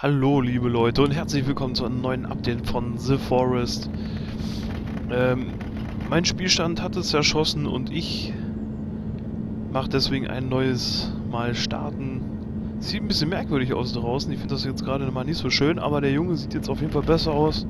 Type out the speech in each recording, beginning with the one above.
Hallo liebe Leute und herzlich willkommen zu einem neuen Update von The Forest. Ähm, mein Spielstand hat es erschossen und ich mache deswegen ein neues Mal starten. Sieht ein bisschen merkwürdig aus draußen, ich finde das jetzt gerade mal nicht so schön, aber der Junge sieht jetzt auf jeden Fall besser aus.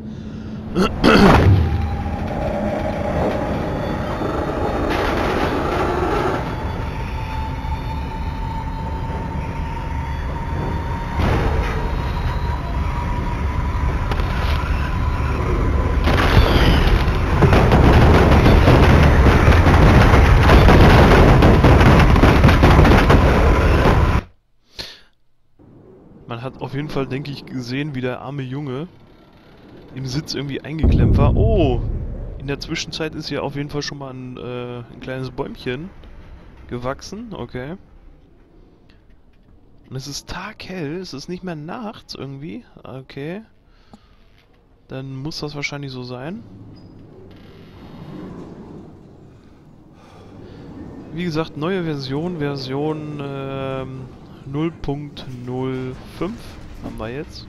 Man hat auf jeden Fall, denke ich, gesehen, wie der arme Junge im Sitz irgendwie eingeklemmt war. Oh! In der Zwischenzeit ist hier auf jeden Fall schon mal ein, äh, ein kleines Bäumchen gewachsen. Okay. Und es ist taghell, es ist nicht mehr nachts irgendwie. Okay. Dann muss das wahrscheinlich so sein. Wie gesagt, neue Version, Version ähm, 0.05 haben wir jetzt.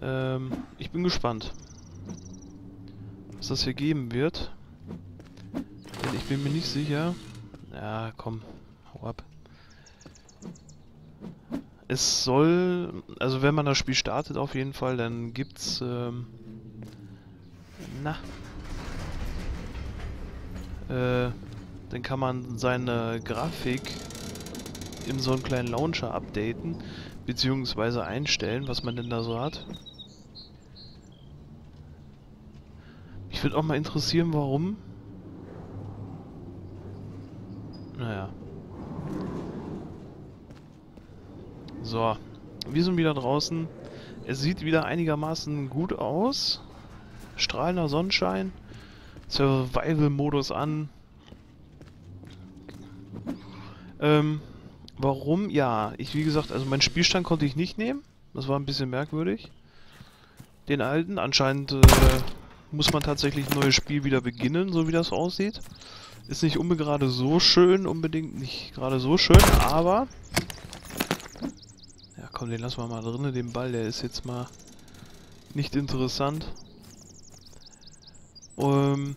Ähm, ich bin gespannt, was das hier geben wird. Denn ich bin mir nicht sicher. Ja, komm, hau ab. Es soll, also wenn man das Spiel startet auf jeden Fall, dann gibt's, ähm, na, äh, dann kann man seine Grafik in so einen kleinen Launcher updaten, beziehungsweise einstellen, was man denn da so hat. Ich würde auch mal interessieren, warum. Naja. So, wir sind wieder draußen. Es sieht wieder einigermaßen gut aus. Strahlender Sonnenschein. Survival-Modus an. Ähm, Warum? Ja, ich wie gesagt, also meinen Spielstand konnte ich nicht nehmen. Das war ein bisschen merkwürdig. Den alten. Anscheinend äh, muss man tatsächlich ein neues Spiel wieder beginnen, so wie das aussieht. Ist nicht unbedingt gerade so schön, unbedingt nicht gerade so schön, aber... Ja komm, den lassen wir mal drinnen, den Ball, der ist jetzt mal nicht interessant. Ähm...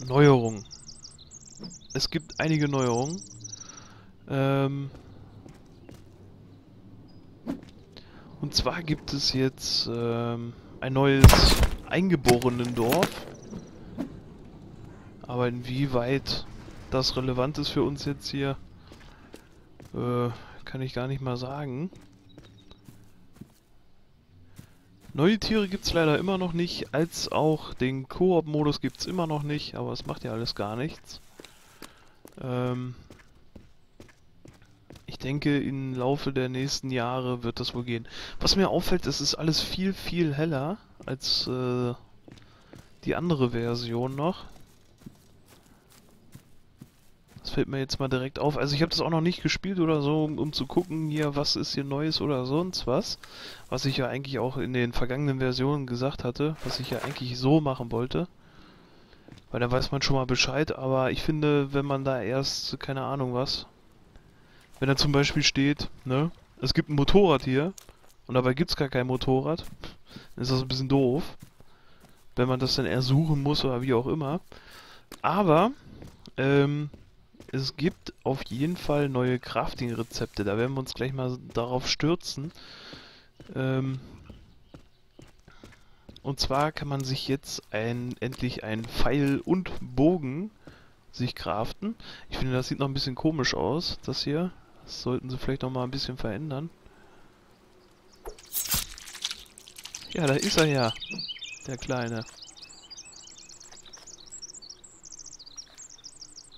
Neuerungen. Es gibt einige Neuerungen. Ähm und zwar gibt es jetzt ähm, ein neues Eingeborenen-Dorf. Aber inwieweit das relevant ist für uns jetzt hier, äh, kann ich gar nicht mal sagen. Neue Tiere gibt es leider immer noch nicht, als auch den Koop-Modus gibt es immer noch nicht, aber es macht ja alles gar nichts. Ähm, denke, im Laufe der nächsten Jahre wird das wohl gehen. Was mir auffällt, es ist alles viel, viel heller als äh, die andere Version noch. Das fällt mir jetzt mal direkt auf. Also ich habe das auch noch nicht gespielt oder so, um, um, zu gucken, hier, was ist hier Neues oder sonst was. Was ich ja eigentlich auch in den vergangenen Versionen gesagt hatte, was ich ja eigentlich so machen wollte. Weil da weiß man schon mal Bescheid, aber ich finde, wenn man da erst, keine Ahnung was, wenn da zum Beispiel steht, ne, es gibt ein Motorrad hier und dabei gibt es gar kein Motorrad, dann ist das ein bisschen doof. Wenn man das dann ersuchen muss oder wie auch immer. Aber, ähm, es gibt auf jeden Fall neue Crafting-Rezepte. Da werden wir uns gleich mal darauf stürzen. Ähm, und zwar kann man sich jetzt ein, endlich einen Pfeil und Bogen sich craften. Ich finde, das sieht noch ein bisschen komisch aus, das hier. Das sollten sie vielleicht noch mal ein bisschen verändern. Ja, da ist er ja. Der Kleine.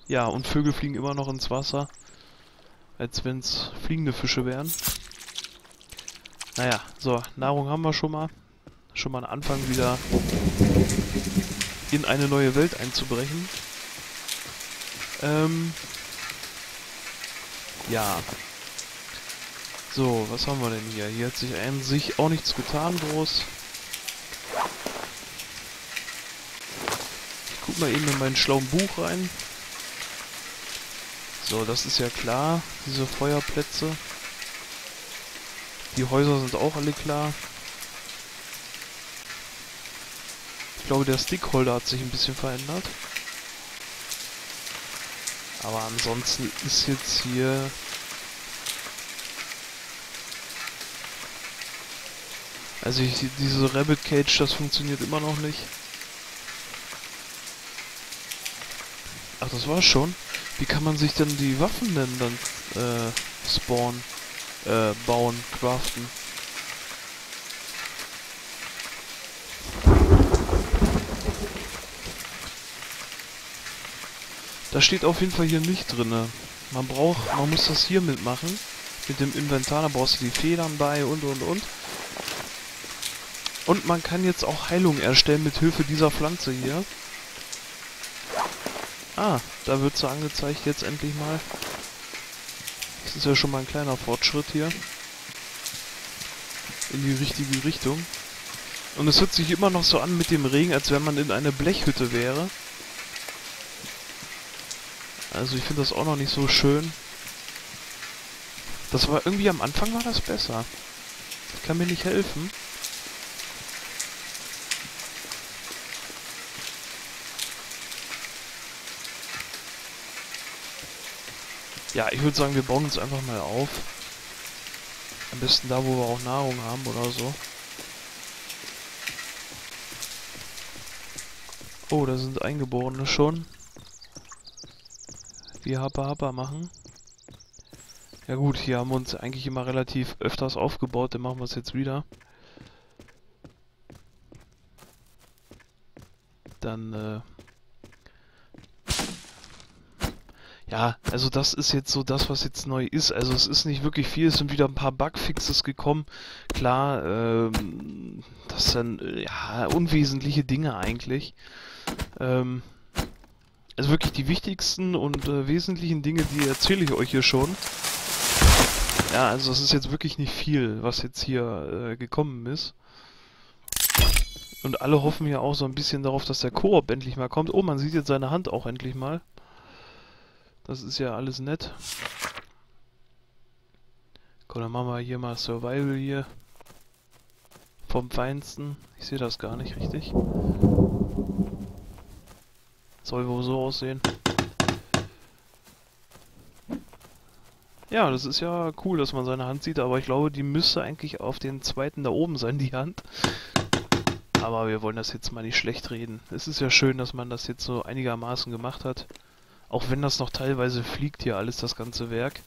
Ja, und Vögel fliegen immer noch ins Wasser. Als wenn es fliegende Fische wären. Naja, so, Nahrung haben wir schon mal. Schon mal einen Anfang wieder in eine neue Welt einzubrechen. Ähm, ja. So, was haben wir denn hier? Hier hat sich an sich auch nichts getan groß. Ich guck mal eben in mein schlauen Buch rein. So, das ist ja klar, diese Feuerplätze. Die Häuser sind auch alle klar. Ich glaube, der Stickholder hat sich ein bisschen verändert. Aber ansonsten ist jetzt hier... Also ich, diese Rabbit Cage, das funktioniert immer noch nicht. Ach, das war's schon. Wie kann man sich denn die Waffen denn dann äh, spawnen, äh, bauen, craften? Da steht auf jeden Fall hier nicht drinne. Man braucht, man muss das hier mitmachen. Mit dem Inventar, da brauchst du die Federn bei und und und. Und man kann jetzt auch Heilung erstellen mit Hilfe dieser Pflanze hier. Ah, da wird so angezeigt jetzt endlich mal. Das ist ja schon mal ein kleiner Fortschritt hier. In die richtige Richtung. Und es hört sich immer noch so an mit dem Regen, als wenn man in einer Blechhütte wäre. Also ich finde das auch noch nicht so schön. Das war irgendwie am Anfang war das besser. Ich kann mir nicht helfen. Ja, ich würde sagen, wir bauen uns einfach mal auf. Am besten da, wo wir auch Nahrung haben oder so. Oh, da sind Eingeborene schon die Hapa Hapa machen. Ja gut, hier haben wir uns eigentlich immer relativ öfters aufgebaut, dann machen wir es jetzt wieder. Dann, äh... Ja, also das ist jetzt so das, was jetzt neu ist. Also es ist nicht wirklich viel, es sind wieder ein paar Bugfixes gekommen. Klar, ähm, das sind, ja, unwesentliche Dinge eigentlich. Ähm, also wirklich die wichtigsten und äh, wesentlichen Dinge, die erzähle ich euch hier schon. Ja, also es ist jetzt wirklich nicht viel, was jetzt hier äh, gekommen ist. Und alle hoffen ja auch so ein bisschen darauf, dass der Koop endlich mal kommt. Oh, man sieht jetzt seine Hand auch endlich mal. Das ist ja alles nett. Komm, dann machen wir hier mal Survival hier. Vom Feinsten. Ich sehe das gar nicht richtig. Soll wohl so aussehen. Ja, das ist ja cool, dass man seine Hand sieht, aber ich glaube, die müsste eigentlich auf den zweiten da oben sein, die Hand. Aber wir wollen das jetzt mal nicht schlecht reden. Es ist ja schön, dass man das jetzt so einigermaßen gemacht hat. Auch wenn das noch teilweise fliegt hier alles, das ganze Werk.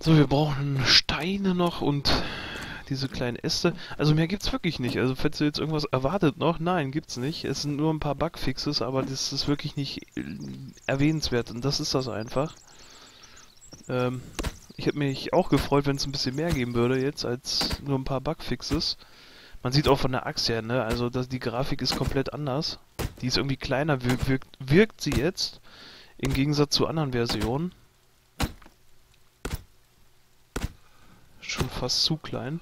So, wir brauchen Steine noch und diese kleinen Äste. Also mehr gibt's wirklich nicht. Also falls ihr jetzt irgendwas erwartet noch, nein, gibt's nicht. Es sind nur ein paar Bugfixes, aber das ist wirklich nicht äh, erwähnenswert und das ist das einfach. Ähm, ich hätte mich auch gefreut, wenn es ein bisschen mehr geben würde jetzt als nur ein paar Bugfixes. Man sieht auch von der Achse her, ne? Also das, die Grafik ist komplett anders. Die ist irgendwie kleiner, wirkt, wirkt sie jetzt. Im Gegensatz zu anderen Versionen. Schon fast zu klein.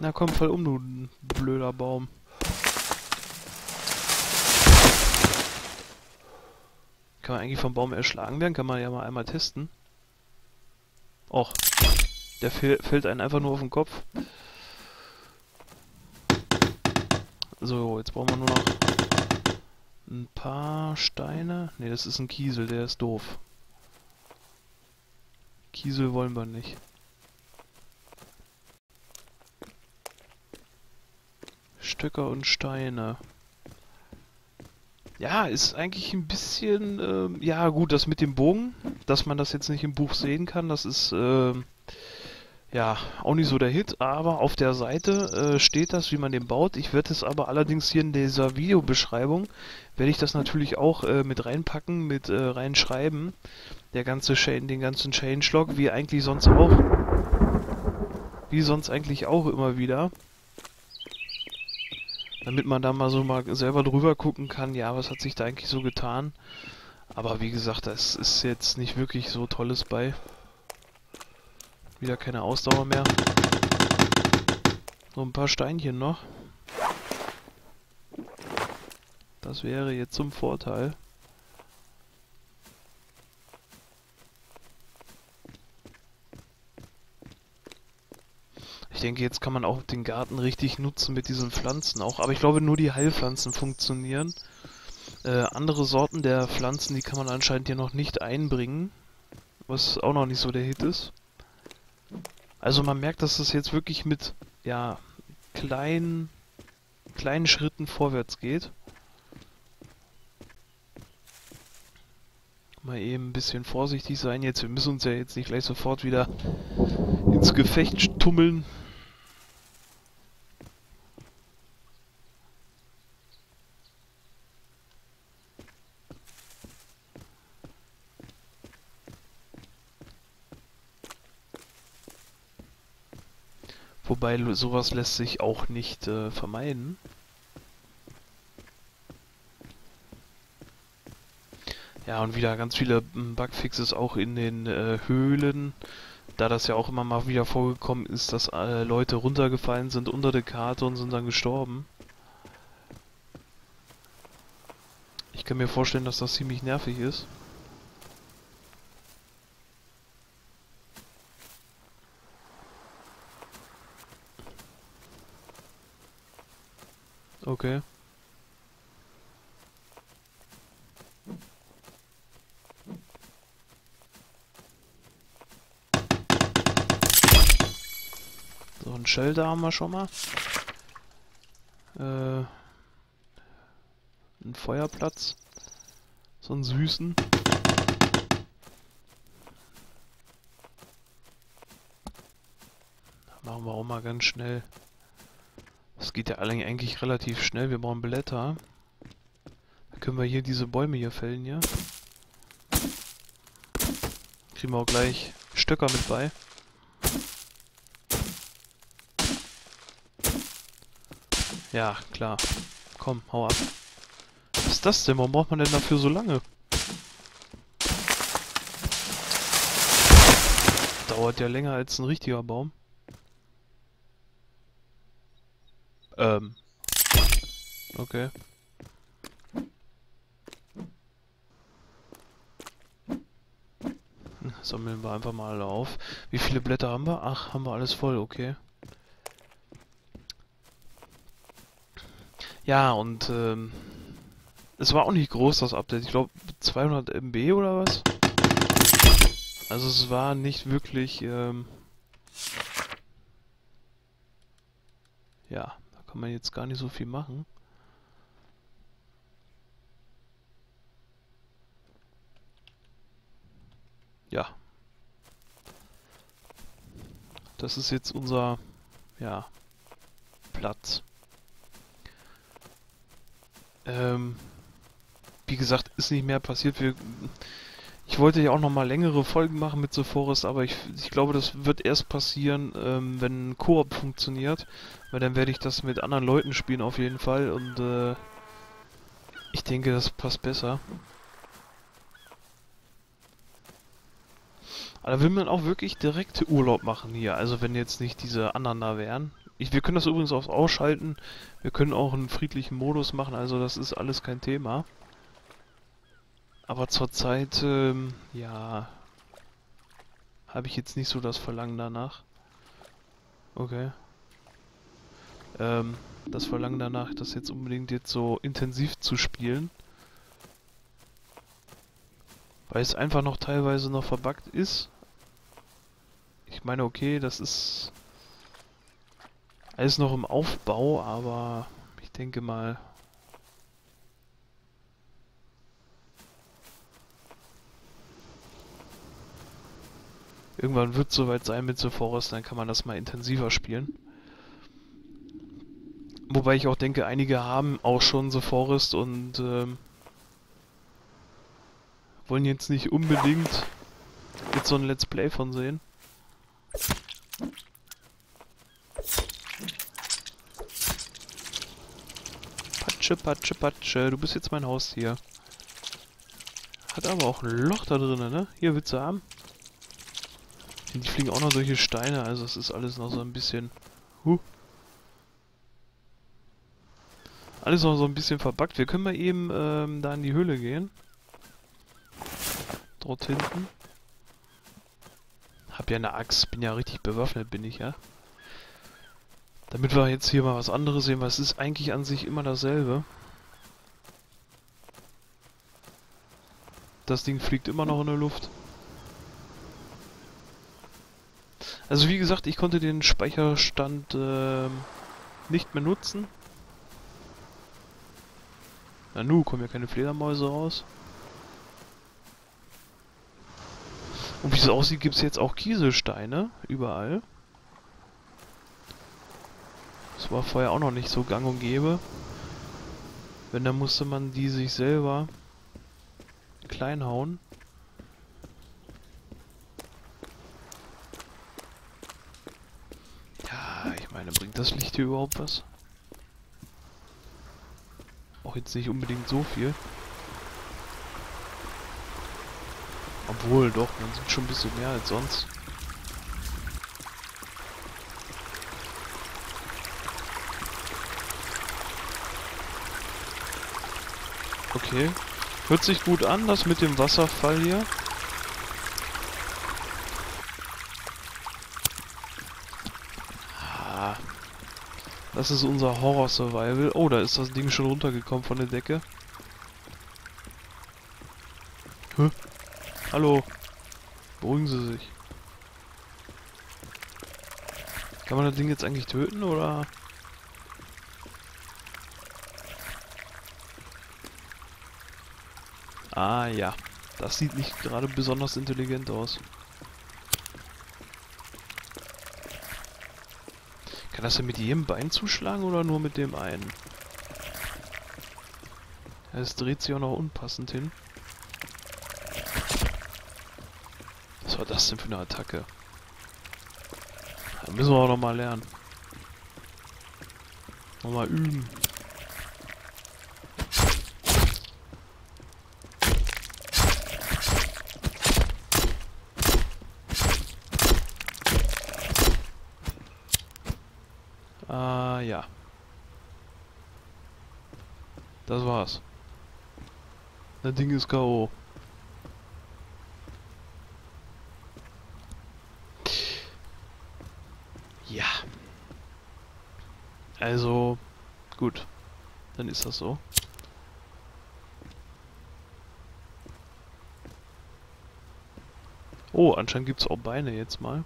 Na komm, fall um, du blöder Baum. Kann man eigentlich vom Baum erschlagen werden? Kann man ja mal einmal testen. Och, der fällt einen einfach nur auf den Kopf. So, jetzt brauchen wir nur noch ein paar Steine. Ne, das ist ein Kiesel, der ist doof. Kiesel wollen wir nicht. Stöcker und Steine. Ja, ist eigentlich ein bisschen, ähm, ja gut, das mit dem Bogen, dass man das jetzt nicht im Buch sehen kann, das ist, ähm, ja, auch nicht so der Hit, aber auf der Seite äh, steht das, wie man den baut. Ich werde es aber allerdings hier in dieser Videobeschreibung, werde ich das natürlich auch äh, mit reinpacken, mit äh, reinschreiben. Der ganze Chain, den ganzen Changelog, wie eigentlich sonst auch. Wie sonst eigentlich auch immer wieder. Damit man da mal so mal selber drüber gucken kann, ja, was hat sich da eigentlich so getan. Aber wie gesagt, das ist jetzt nicht wirklich so tolles bei. Wieder keine Ausdauer mehr. So ein paar Steinchen noch. Das wäre jetzt zum Vorteil. Ich denke, jetzt kann man auch den Garten richtig nutzen mit diesen Pflanzen auch. Aber ich glaube, nur die Heilpflanzen funktionieren. Äh, andere Sorten der Pflanzen, die kann man anscheinend hier noch nicht einbringen. Was auch noch nicht so der Hit ist. Also man merkt, dass das jetzt wirklich mit, ja, kleinen, kleinen Schritten vorwärts geht. Mal eben ein bisschen vorsichtig sein jetzt. Wir müssen uns ja jetzt nicht gleich sofort wieder ins Gefecht tummeln. Wobei sowas lässt sich auch nicht äh, vermeiden. Ja, und wieder ganz viele hm, Bugfixes auch in den äh, Höhlen. Da das ja auch immer mal wieder vorgekommen ist, dass äh, Leute runtergefallen sind unter der Karte und sind dann gestorben. Ich kann mir vorstellen, dass das ziemlich nervig ist. Okay. So, ein Shelter haben wir schon mal. Äh, ein Feuerplatz. So einen süßen. Machen wir auch mal ganz schnell. Das geht ja eigentlich relativ schnell. Wir brauchen Blätter. Dann können wir hier diese Bäume hier fällen, ja? Kriegen wir auch gleich Stöcker mit bei. Ja, klar. Komm, hau ab. Was ist das denn? Warum braucht man denn dafür so lange? Dauert ja länger als ein richtiger Baum. Ähm. Okay. Sammeln wir einfach mal alle auf. Wie viele Blätter haben wir? Ach, haben wir alles voll, okay. Ja, und ähm, es war auch nicht groß, das Update. Ich glaube 200 MB oder was? Also es war nicht wirklich, ähm, ja, kann man jetzt gar nicht so viel machen. Ja. Das ist jetzt unser, ja, Platz. Ähm, wie gesagt, ist nicht mehr passiert. Wir ich wollte ja auch noch mal längere Folgen machen mit The Forest, aber ich, ich glaube, das wird erst passieren, ähm, wenn Koop funktioniert. Weil dann werde ich das mit anderen Leuten spielen auf jeden Fall und äh, ich denke, das passt besser. Aber da will man auch wirklich direkt Urlaub machen hier, also wenn jetzt nicht diese anderen da wären. Ich, wir können das übrigens auch ausschalten. Wir können auch einen friedlichen Modus machen, also das ist alles kein Thema. Aber zurzeit, ähm, ja, habe ich jetzt nicht so das Verlangen danach. Okay. Ähm, das Verlangen danach, das jetzt unbedingt jetzt so intensiv zu spielen. Weil es einfach noch teilweise noch verbuggt ist. Ich meine, okay, das ist alles noch im Aufbau, aber ich denke mal, Irgendwann wird es soweit sein mit Forest, dann kann man das mal intensiver spielen. Wobei ich auch denke, einige haben auch schon The Forest und ähm, wollen jetzt nicht unbedingt jetzt so ein Let's Play von sehen. Patsche, Patsche, Patsche, du bist jetzt mein Haustier. Hat aber auch ein Loch da drinnen, ne? Hier willst du haben. Und die fliegen auch noch solche Steine, also es ist alles noch so ein bisschen... Huh. Alles noch so ein bisschen verbuggt. Wir können mal eben ähm, da in die Höhle gehen. Dort hinten. Hab ja eine Axt, bin ja richtig bewaffnet, bin ich, ja. Damit wir jetzt hier mal was anderes sehen, weil es ist eigentlich an sich immer dasselbe. Das Ding fliegt immer noch in der Luft. Also wie gesagt, ich konnte den Speicherstand äh, nicht mehr nutzen. Na nu, kommen ja keine Fledermäuse raus. Und wie es aussieht, gibt es jetzt auch Kieselsteine überall. Das war vorher auch noch nicht so gang und gäbe. Wenn, dann musste man die sich selber klein hauen. Ja, ich meine, bringt das Licht hier überhaupt was? Auch jetzt nicht unbedingt so viel. Obwohl, doch, man sieht schon ein bisschen mehr als sonst. Okay. Hört sich gut an, das mit dem Wasserfall hier. Das ist unser Horror-Survival. Oh, da ist das Ding schon runtergekommen von der Decke. Hä? Hallo. Beruhigen Sie sich. Kann man das Ding jetzt eigentlich töten, oder... Ah ja, das sieht nicht gerade besonders intelligent aus. Kann das denn mit jedem Bein zuschlagen oder nur mit dem einen? Es dreht sich auch noch unpassend hin. Was war das denn für eine Attacke? Da müssen wir auch noch mal lernen. Nochmal üben. Ah, ja. Das war's. Das Ding ist K.O. Ja. Also, gut. Dann ist das so. Oh, anscheinend gibt's auch Beine jetzt mal.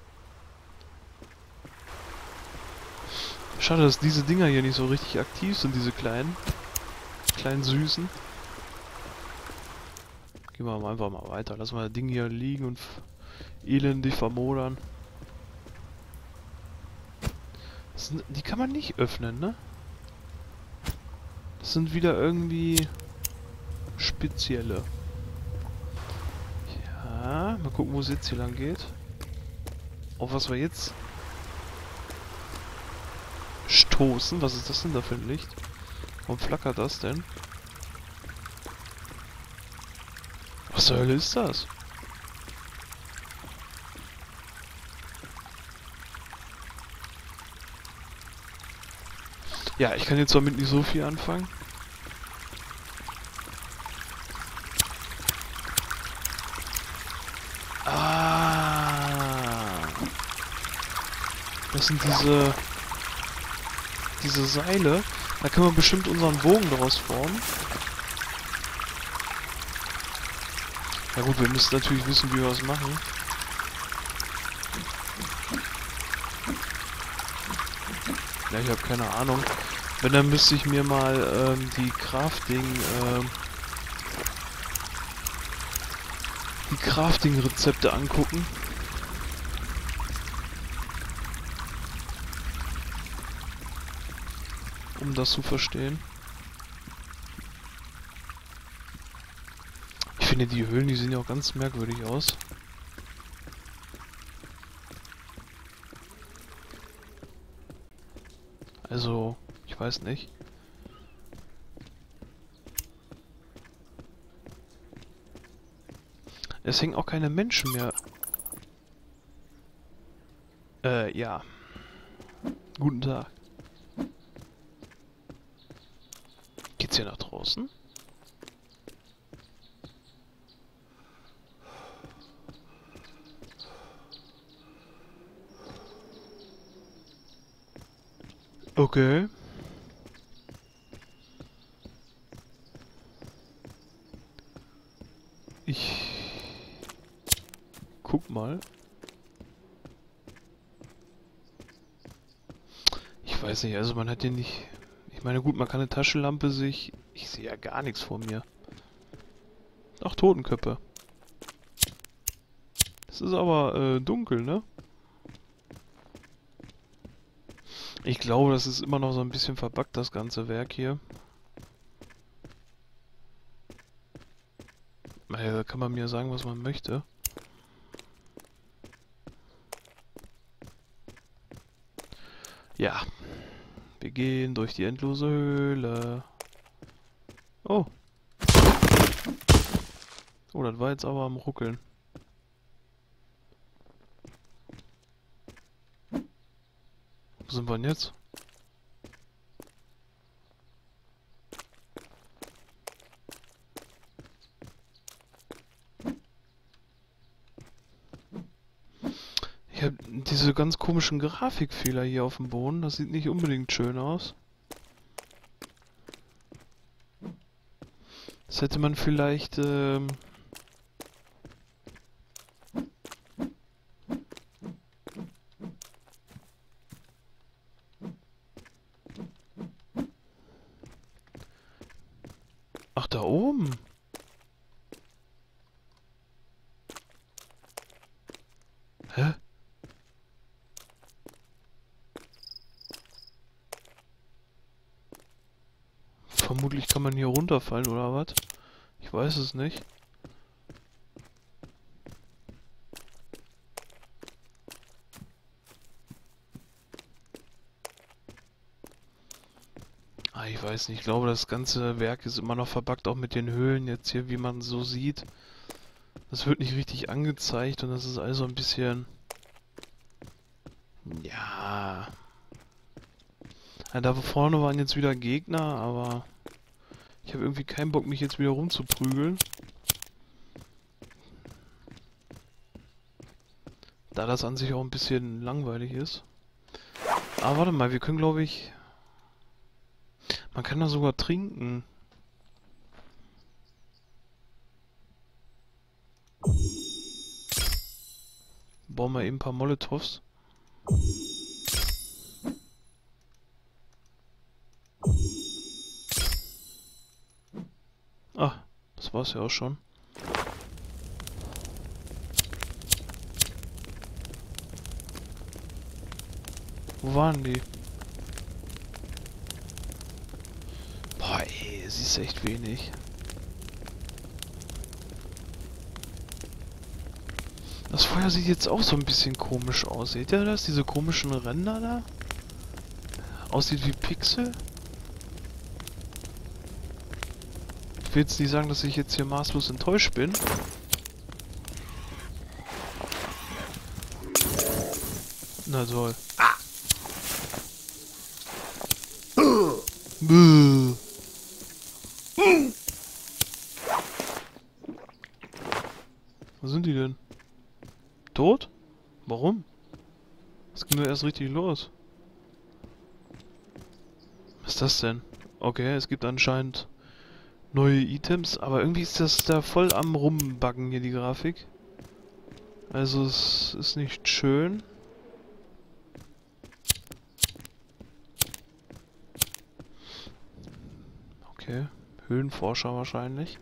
Schade, dass diese Dinger hier nicht so richtig aktiv sind, diese kleinen. Kleinen Süßen. Gehen wir einfach mal weiter. Lassen wir das Ding hier liegen und elendig vermodern. Sind, die kann man nicht öffnen, ne? Das sind wieder irgendwie spezielle. Ja, mal gucken, wo es jetzt hier lang geht. Auf was wir jetzt stoßen. Was ist das denn da für ein Licht? Warum flackert das denn? Was zur Hölle ist das? Ja, ich kann jetzt damit nicht so viel anfangen. Ah. Das sind diese diese Seile. Da können wir bestimmt unseren Bogen daraus formen. Ja gut, wir müssen natürlich wissen, wie wir das machen. Ja, ich habe keine Ahnung. Wenn, dann müsste ich mir mal ähm, die Crafting... Ähm, die Crafting-Rezepte angucken. Um das zu verstehen. Ich finde die Höhlen, die sehen ja auch ganz merkwürdig aus. Also, ich weiß nicht. Es hängen auch keine Menschen mehr. Äh, ja. Guten Tag. Geht's hier nach draußen? Okay. Ich guck mal. Ich weiß nicht, also man hat hier nicht... Ich meine, gut, man kann eine Taschenlampe sich... Ich sehe ja gar nichts vor mir. Ach, Totenköpfe. Es ist aber äh, dunkel, ne? Ich glaube, das ist immer noch so ein bisschen verbuggt, das ganze Werk hier. Naja, da kann man mir sagen, was man möchte. Ja. Wir gehen durch die endlose Höhle. Oh. Oh, das war jetzt aber am Ruckeln. Wo sind wir denn jetzt? Ich habe diese ganz komischen Grafikfehler hier auf dem Boden. Das sieht nicht unbedingt schön aus. Das hätte man vielleicht... Ähm Ach, da oben. Hä? Vermutlich kann man hier runterfallen, oder was? Ich weiß es nicht. Ah, ich weiß nicht. Ich glaube, das ganze Werk ist immer noch verbuggt, auch mit den Höhlen jetzt hier, wie man so sieht. Das wird nicht richtig angezeigt und das ist also ein bisschen... Ja... ja da vorne waren jetzt wieder Gegner, aber... Ich habe irgendwie keinen Bock, mich jetzt wieder rumzuprügeln. Da das an sich auch ein bisschen langweilig ist. Aber warte mal, wir können glaube ich... Man kann da sogar trinken. Bauen wir eben ein paar Molotovs. Das war's ja auch schon. Wo waren die? Boah, ey, es ist echt wenig. Das Feuer sieht jetzt auch so ein bisschen komisch aus. Seht ihr das? Diese komischen Ränder da? Aussieht wie Pixel? Ich will jetzt nicht sagen, dass ich jetzt hier maßlos enttäuscht bin. Na toll. Ah. Wo sind die denn? Tot? Warum? Es ging nur erst richtig los. Was ist das denn? Okay, es gibt anscheinend neue Items, aber irgendwie ist das da voll am rumbuggen hier, die Grafik. Also es ist nicht schön. Okay, Höhlenforscher wahrscheinlich.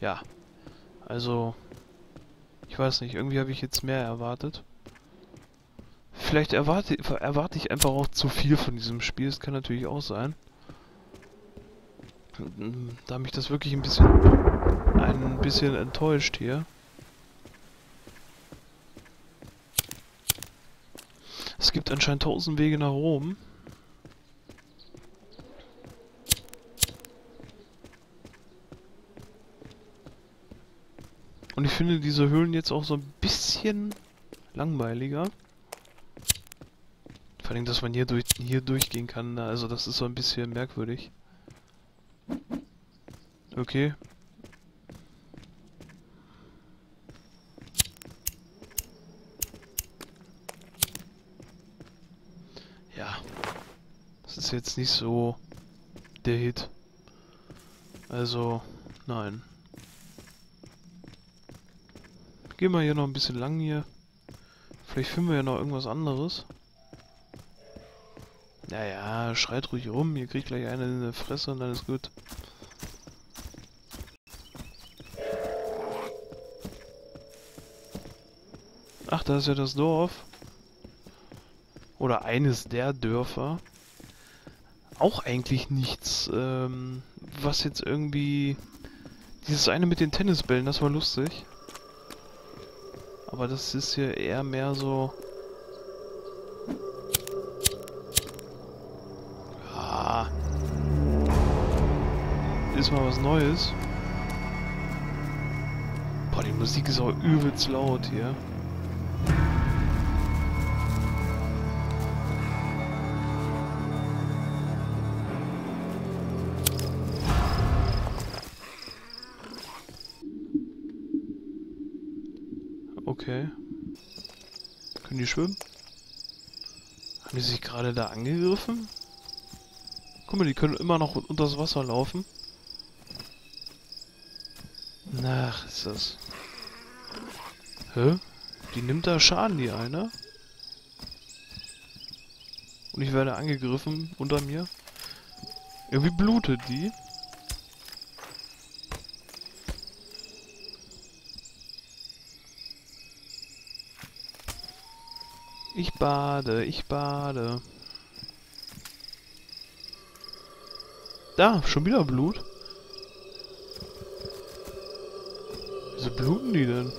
Ja, also ich weiß nicht, irgendwie habe ich jetzt mehr erwartet. Vielleicht erwarte, erwarte ich einfach auch zu viel von diesem Spiel, das kann natürlich auch sein. Da mich das wirklich ein bisschen ein bisschen enttäuscht hier. Es gibt anscheinend tausend Wege nach Rom. Und ich finde diese Höhlen jetzt auch so ein bisschen langweiliger. Vor allem, dass man hier, durch, hier durchgehen kann, ne? also das ist so ein bisschen merkwürdig. Okay. Ja. Das ist jetzt nicht so der Hit. Also, nein. Gehen wir hier noch ein bisschen lang hier. Vielleicht finden wir ja noch irgendwas anderes. Naja, schreit ruhig rum. Ihr kriegt gleich eine in der Fresse und dann ist gut. Ach, da ist ja das Dorf. Oder eines der Dörfer. Auch eigentlich nichts, ähm, was jetzt irgendwie... Dieses eine mit den Tennisbällen, das war lustig. Aber das ist hier eher mehr so... Ist mal was Neues. Boah, die Musik ist auch übelst laut hier. Okay. Können die schwimmen? Haben die sich gerade da angegriffen? Guck mal, die können immer noch unter das Wasser laufen. Ach, ist das... Hä? Die nimmt da Schaden, die eine? Und ich werde angegriffen unter mir. Irgendwie blutet die. Ich bade, ich bade. Da, schon wieder Blut. Wieso bluten die denn?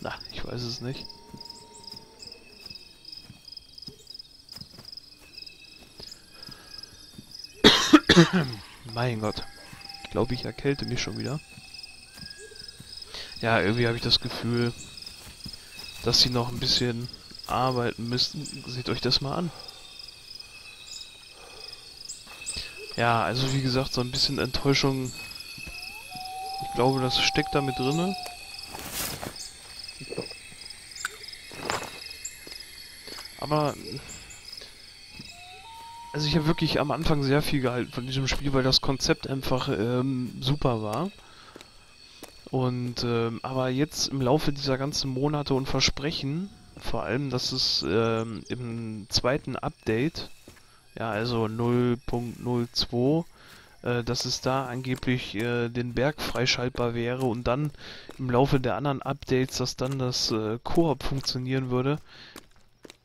Na, ich weiß es nicht. mein Gott. Ich glaube, ich erkälte mich schon wieder. Ja, irgendwie habe ich das Gefühl, dass sie noch ein bisschen arbeiten müssten. Seht euch das mal an. Ja, also wie gesagt, so ein bisschen Enttäuschung. Ich glaube, das steckt da mit drinne. Aber also ich habe wirklich am Anfang sehr viel gehalten von diesem Spiel, weil das Konzept einfach ähm, super war. Und ähm, aber jetzt im Laufe dieser ganzen Monate und Versprechen, vor allem, dass es ähm, im zweiten Update, ja also 0.02, äh, dass es da angeblich äh, den Berg freischaltbar wäre und dann im Laufe der anderen Updates, dass dann das äh, Koop funktionieren würde,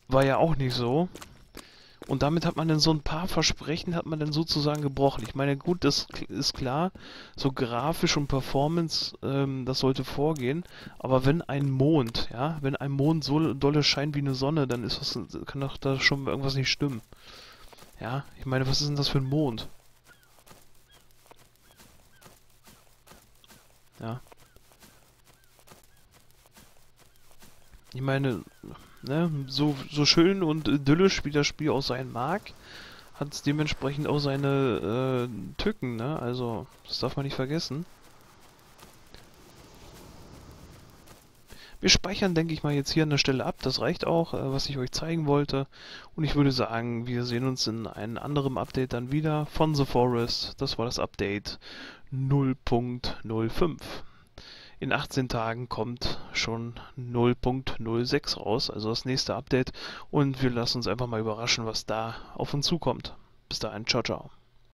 war ja auch nicht so. Und damit hat man dann so ein paar Versprechen hat man dann sozusagen gebrochen. Ich meine, gut, das ist klar, so grafisch und Performance, ähm, das sollte vorgehen. Aber wenn ein Mond, ja, wenn ein Mond so dolle scheint wie eine Sonne, dann ist das, kann doch da schon irgendwas nicht stimmen. Ja, ich meine, was ist denn das für ein Mond? Ja. Ich meine, ne, so, so schön und idyllisch wie das Spiel auch sein mag, hat es dementsprechend auch seine äh, Tücken, ne? Also, das darf man nicht vergessen. Wir speichern, denke ich mal, jetzt hier an der Stelle ab. Das reicht auch, äh, was ich euch zeigen wollte. Und ich würde sagen, wir sehen uns in einem anderen Update dann wieder von The Forest. Das war das Update 0.05 in 18 Tagen kommt schon 0.06 raus, also das nächste Update. Und wir lassen uns einfach mal überraschen, was da auf uns zukommt. Bis dahin, ciao, ciao.